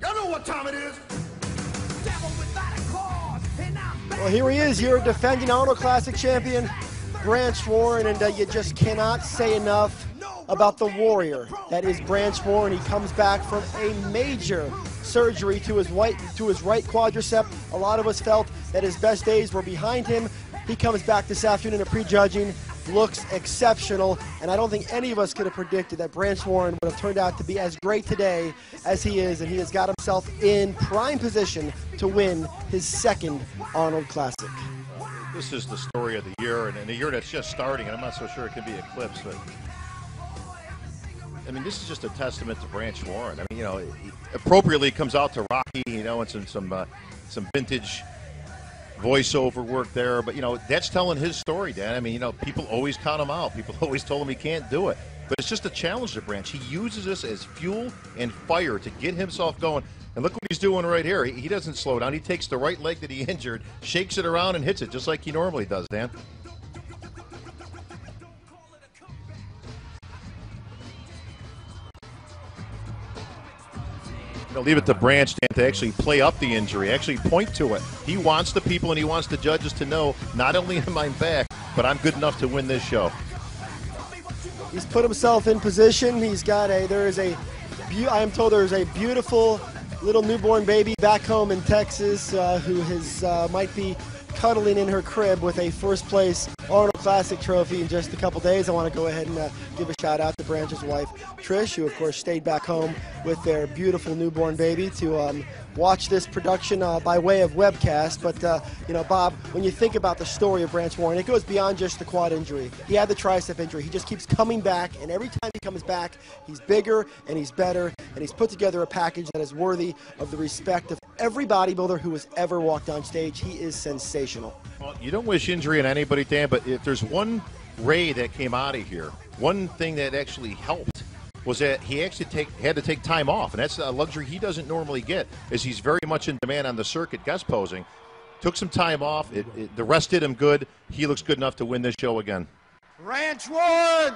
Y'all know what time it is. Well, here he is, your defending Arnold Classic champion, Branch Warren, and uh, you just cannot say enough about the warrior that is Branch Warren. He comes back from a major surgery to his right to his right quadricep. A lot of us felt that his best days were behind him. He comes back this afternoon at prejudging, looks exceptional, and I don't think any of us could have predicted that Branch Warren would have turned out to be as great today as he is, and he has got himself in prime position to win his second Arnold Classic. This is the story of the year, and a year that's just starting, and I'm not so sure it can be eclipsed, but I mean, this is just a testament to Branch Warren. I mean, you know, appropriately comes out to Rocky, you know, and some some uh, some vintage voiceover work there. But you know, that's telling his story, Dan. I mean, you know, people always count him out. People always told him he can't do it. But it's just a challenge to Branch. He uses this as fuel and fire to get himself going. And look what he's doing right here. He, he doesn't slow down. He takes the right leg that he injured, shakes it around, and hits it just like he normally does, Dan. Leave it to Branch Dan to actually play up the injury, actually point to it. He wants the people and he wants the judges to know not only am I back, but I'm good enough to win this show. He's put himself in position. He's got a there is a I am told there is a beautiful little newborn baby back home in Texas uh, who has uh, might be cuddling in her crib with a first place Arnold Classic trophy in just a couple days. I want to go ahead and uh, give a shout out to Branch's wife, Trish, who of course stayed back home with their beautiful newborn baby to um, watch this production uh, by way of webcast. But, uh, you know, Bob, when you think about the story of Branch Warren, it goes beyond just the quad injury. He had the tricep injury. He just keeps coming back, and every time he comes back, he's bigger and he's better, and he's put together a package that is worthy of the respect of every bodybuilder who has ever walked on stage. He is sensational. Well, you don't wish injury on anybody, Dan, but if there's one ray that came out of here, one thing that actually helped was that he actually take, had to take time off, and that's a luxury he doesn't normally get, as he's very much in demand on the circuit guest posing. Took some time off. It, it, the rest did him good. He looks good enough to win this show again. Branch Warren!